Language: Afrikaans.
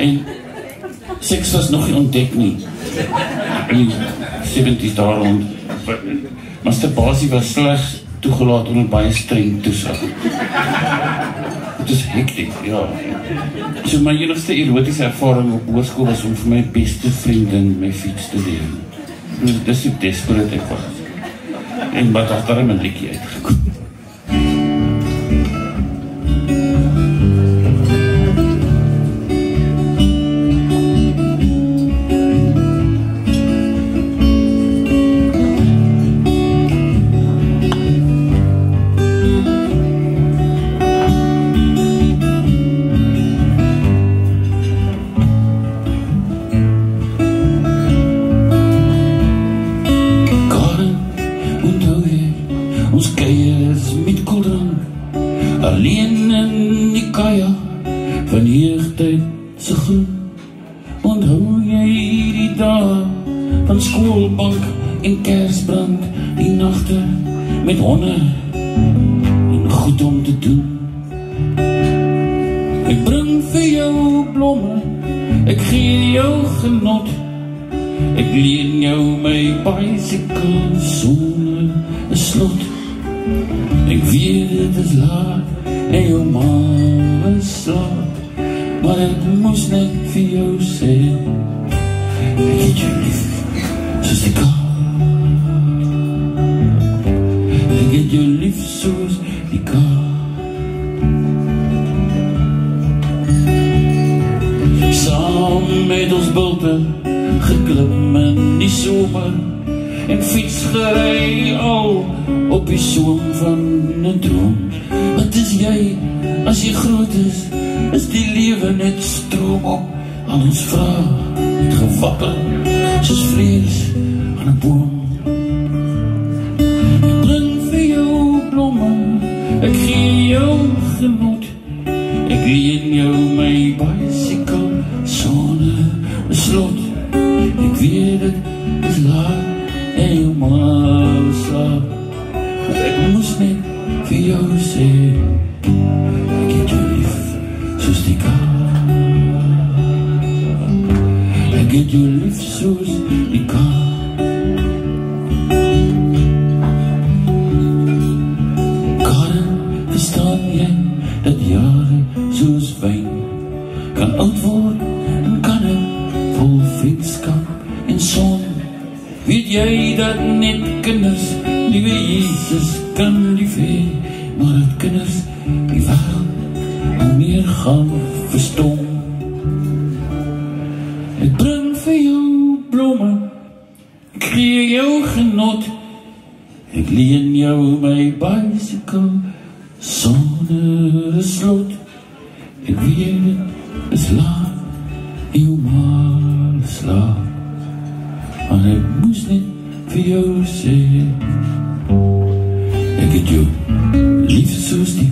en seks was nog nie ontdek nie. In die 70s daar rond. Masturbasie was slegs toegelaat onder baie streng toesig. Dit is hektiek, ja. So my enigste erotiese ervaring op hoërskool was om vir my beste vriendin my fiets te leen. Dis hoe desperate ek was. En wat agter 'n liedjie uitgekom. Alleen in die kaja van jeugdheid se groen Onthou jy die dae van skoolbank en kersbrand Die nachte met honde en goed om te doen. Ek bring vir jou blomme, ek gee jou genot Ek leen jou my bicycle sonder 'n slot. Ik vierde de slag en man, mama slaap, maar het moest net voor jou zijn. Ik liet je lief, zoals ik kan. Ik je lief, zoals ik kan. Samen met ons bulten, geklemmen die zomer. en fiets gery al oh, op die soem van 'n droom. Wat is jy as jy groot is? Is die lewe net stroom op aan ons vra met gewapper soos vlees aan 'n boom. Ek bring vir jou blomme, ek gee jou genot. Ek gee in jou my bicycle sonder 'n slot. Ik weet het is laat. snake for your sake I can do it so stick up I get your lips so stick up verstaan jy dat jare soos wijn kan oud word en kan ek vol vriendskap jy dat net kinders liewe Jesus kan lief hê, maar dat kinders die wêreld al meer gaan verstom. Ek bring vir jou blomme, ek gee jou genot, ek leen jou my bicycle sonder slot. Ek weet dit is laat, jou maar. the ocean. Ik het jou, liefde zus die.